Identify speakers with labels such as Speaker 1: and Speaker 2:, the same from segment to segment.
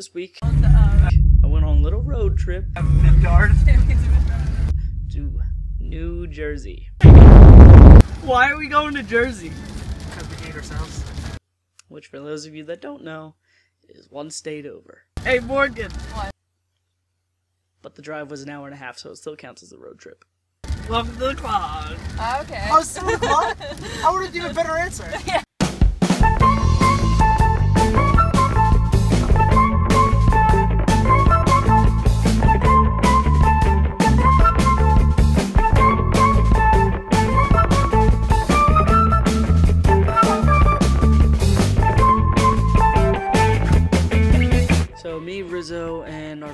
Speaker 1: this week
Speaker 2: On the, uh,
Speaker 1: I went on a little road trip
Speaker 3: Midgard.
Speaker 1: to New Jersey.
Speaker 3: Why are we going to Jersey?
Speaker 4: Because we hate ourselves.
Speaker 1: Which, for those of you that don't know, is one state over.
Speaker 3: Hey, Morgan.
Speaker 1: But the drive was an hour and a half, so it still counts as a road trip.
Speaker 3: Welcome to the club.
Speaker 2: okay.
Speaker 4: I was still in the club? I would have given a better answer.
Speaker 1: So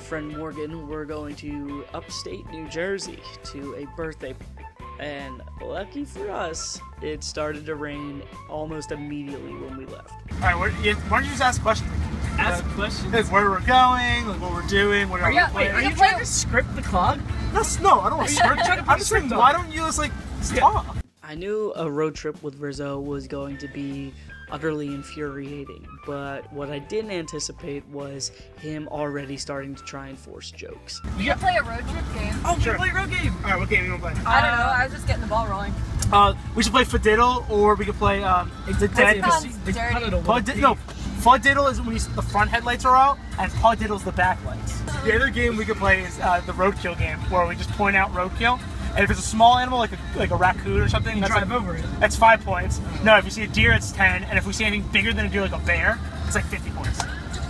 Speaker 1: friend Morgan were going to upstate New Jersey to a birthday. party. And lucky for us, it started to rain almost immediately when we left.
Speaker 4: Alright, why don't you just ask questions?
Speaker 3: Ask questions.
Speaker 4: Like where we're going, like what we're doing, what are,
Speaker 3: Are
Speaker 4: we
Speaker 3: you,
Speaker 4: playing.
Speaker 3: wait, are you
Speaker 2: You
Speaker 3: trying
Speaker 2: play-
Speaker 3: to script the clog?
Speaker 4: That's, no, I don't want to script.
Speaker 3: trying to
Speaker 4: I'm just saying, why don't you just like stop?
Speaker 1: I knew a road trip with Rizzo was going to be utterly infuriating, but what I didn't anticipate was him already starting to try and force jokes.
Speaker 2: You can play a road trip game.
Speaker 3: Oh, we
Speaker 4: Sure.
Speaker 3: play road game.
Speaker 4: Alright, what game you want to play?
Speaker 2: I don't know. I was just getting the ball rolling.
Speaker 4: Uh, we should play Fadiddle, or we could play um, the Dead.
Speaker 2: sounds
Speaker 3: It's
Speaker 2: dirty.
Speaker 3: kind of the
Speaker 4: Fud,
Speaker 3: one
Speaker 4: no, Fadiddle is when you, the front headlights are out, and Padiddle's the back lights. The other game we could play is uh, the roadkill game, where we just point out roadkill, and if it's a small animal like a like a raccoon or something, that's
Speaker 3: drive
Speaker 4: like,
Speaker 3: over it.
Speaker 4: That's five points. No, if you see a deer, it's ten, and if we see anything bigger than a deer, like a bear, it's like fifty points.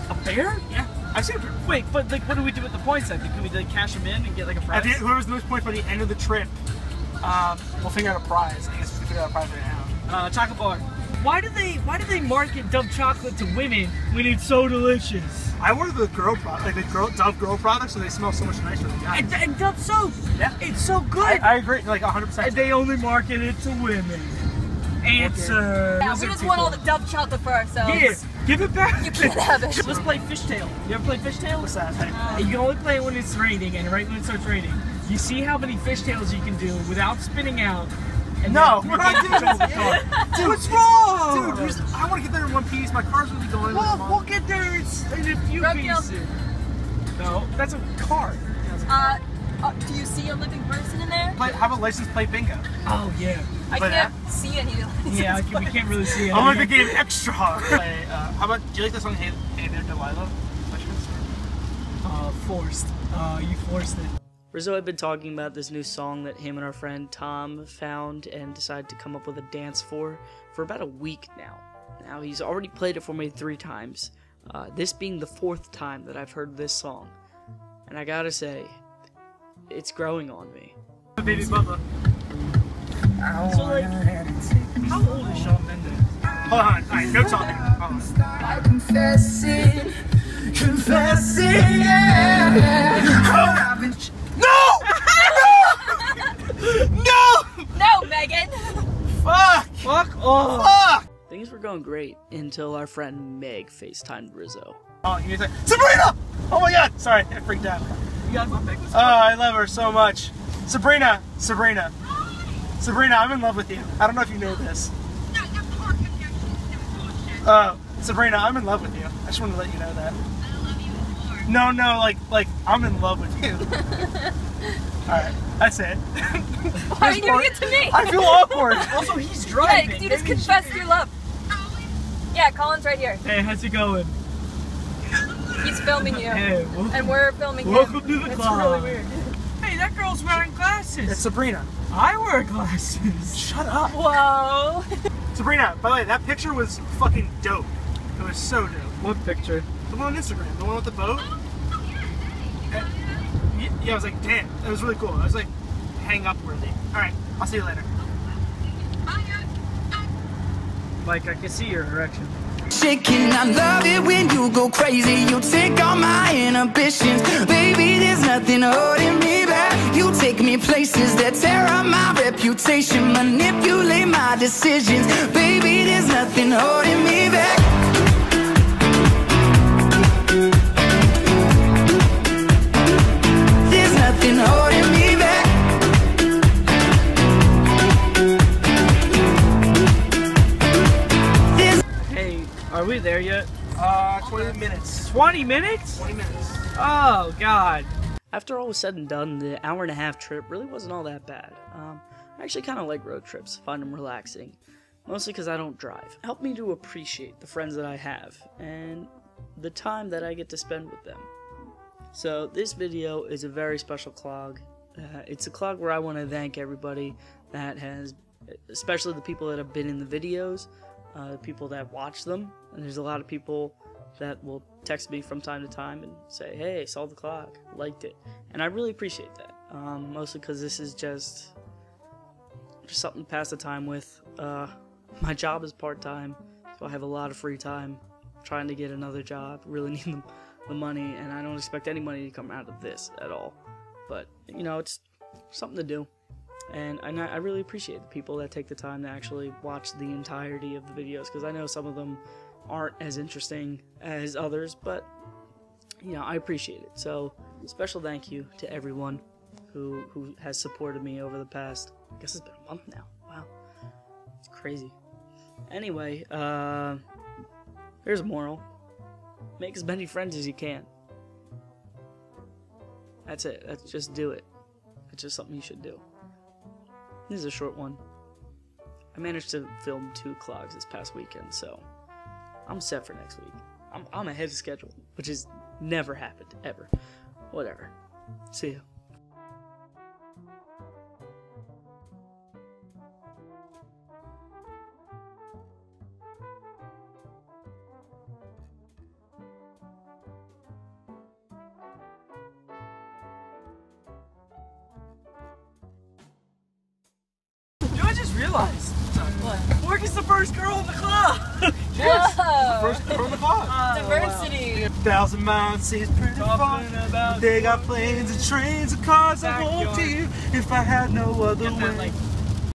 Speaker 3: A bear?
Speaker 4: Yeah, I see.
Speaker 3: Wait, but like, what do we do with the points then? Can we like cash them in and get like a prize?
Speaker 4: At the, whoever's the most points by the end of the trip, um, we'll figure out a prize. I guess we can figure out a prize right now.
Speaker 3: Uh, chocolate bar. Why do they Why do they market Dove chocolate to women when it's so delicious?
Speaker 4: I ordered the girl product, like the girl Dove girl products, so they smell so much nicer than guys.
Speaker 3: And, and Dove soap.
Speaker 4: Yeah.
Speaker 3: It's so good.
Speaker 4: I, I agree, like 100. percent
Speaker 3: and they only market it to women. Answer.
Speaker 2: Yeah,
Speaker 3: Those
Speaker 2: we just
Speaker 3: people.
Speaker 2: want all the Dove chocolate for ourselves.
Speaker 3: Here, give it back.
Speaker 2: You can have it.
Speaker 3: Let's play fishtail. You ever play fishtail?
Speaker 4: What's that?
Speaker 3: Uh, you can only play it when it's raining, and right when it starts raining, you see how many fishtails you can do without spinning out. And
Speaker 4: No,
Speaker 3: then
Speaker 4: we're not
Speaker 3: you
Speaker 4: doing this.
Speaker 3: the.
Speaker 4: Dude,
Speaker 3: What's wrong?
Speaker 4: Dude, there's- I want to get there in one piece. My car's really going.
Speaker 3: Well, we'll get there in, in a few
Speaker 2: Roadkill.
Speaker 3: pieces. No, that's a car.
Speaker 2: Uh, uh, do you see a living person in there?
Speaker 4: Play, have a license plate bingo.
Speaker 3: Oh yeah.
Speaker 2: I
Speaker 4: Play
Speaker 2: can't see any.
Speaker 3: Yeah, can- we can't really see it.
Speaker 4: I want to make the game extra hard. Play, uh, how about, do you like the song Hey, hey There Delilah?
Speaker 3: Uh, forced. Uh, you forced it.
Speaker 1: Rizzo had been talking about this new song that him and our friend Tom found and decided to come up with a dance for for about a week now. Now he's already played it for me three times, uh, this being the fourth time that I've heard this song. And I gotta say, it's growing on me.
Speaker 4: Baby Bubba.
Speaker 3: So like, how old is Shawn Mendes?
Speaker 4: Hold on. Alright, no talking. Hold on.
Speaker 5: confessing, confessing, yeah. Oh, I've been
Speaker 4: No! no!
Speaker 2: No, Megan.
Speaker 4: Fuck!
Speaker 3: Fuck off.
Speaker 4: Fuck!
Speaker 1: Things were going great until our friend Meg FaceTimed Rizzo.
Speaker 4: Oh, he's like, Sabrina! Oh my god! Sorry, I freaked out.
Speaker 3: You got my big
Speaker 4: Oh, I love her so much. Sabrina, Sabrina. Sabrina, I'm in love with you. I don't know if you know this. Uh, Sabrina, I'm in love with you. I just wanted to let you know that. No, no, like, like, I'm in love with you. Alright, that's it.
Speaker 2: Why are you doing it to me?
Speaker 4: I feel awkward.
Speaker 3: Also, he's
Speaker 2: Yeah,
Speaker 3: driving.
Speaker 2: 'cause you just
Speaker 3: Maybe
Speaker 2: confessed your love. Yeah, Colin's right here.
Speaker 3: Hey, how's it going?
Speaker 2: He's filming you.
Speaker 3: Hey, wel-
Speaker 2: And we're filming him.
Speaker 3: welcome to the
Speaker 2: It's
Speaker 3: club.
Speaker 2: really weird.
Speaker 3: Hey, that girl's wearing glasses.
Speaker 4: It's Sabrina.
Speaker 3: I wear glasses.
Speaker 4: Shut up.
Speaker 2: Whoa.
Speaker 4: Sabrina, by the way, that picture was fucking dope. It was so dope.
Speaker 3: What picture?
Speaker 4: The one on Instagram, the one with the boat. Eh, y- Yeah, I was like, damn, that was really cool. I was like, hang up worthy. All right, I'll see you later.
Speaker 3: Like, I can see your erection.
Speaker 5: shaking. I love it when you go crazy. You take all my inhibitions. Baby, there's nothing holding me back. You take me places that tear up my reputation, manipulate my decisions. Baby, there's nothing holding
Speaker 3: we there yet?
Speaker 4: Uh, 20 minutes.
Speaker 3: 20 minutes?
Speaker 4: 20 minutes.
Speaker 3: Oh, God.
Speaker 1: After all was said and done, the hour and a half trip really wasn't all that bad. Um, I actually kind of like road trips, find them relaxing. Mostly because I don't drive. Help me to appreciate the friends that I have and the time that I get to spend with them. So, this video is a very special clog. Uh, it's a clog where I want to thank everybody that has, especially the people that have been in the videos, uh, people that watch them, and there's a lot of people that will text me from time to time and say, "Hey, saw the clog, liked it," and I really appreciate that. Um, mostly because this is just just something to pass the time with. Uh, my job is part time, so I have a lot of free time. Trying to get another job, really need the, the money, and I don't expect any money to come out of this at all. But you know, it's something to do, and I, I really appreciate the people that take the time to actually watch the entirety of the videos because I know some of them aren't as interesting as others, but you know, I appreciate it. So, special thank you to everyone who who has supported me over the past. I guess it's been a month now. Wow, it's crazy. Anyway, uh, here's a moral: make as many friends as you can. That's it. That's just do it. It's just something you should do. This is a short one. I managed to film two clogs this past weekend, so I'm set for next week. I'm, I'm ahead of schedule, which has never happened, ever. Whatever. See ya.
Speaker 3: Realized.
Speaker 2: What?
Speaker 3: Morgan's the first girl in the club.
Speaker 2: Whoa!
Speaker 4: First from the clock.
Speaker 2: Uh, Diversity.
Speaker 4: Thousand miles seems pretty far.
Speaker 3: Talking about
Speaker 4: They got planes and trains and cars I won't
Speaker 3: Backyard.
Speaker 4: you if I had no other way.
Speaker 3: like,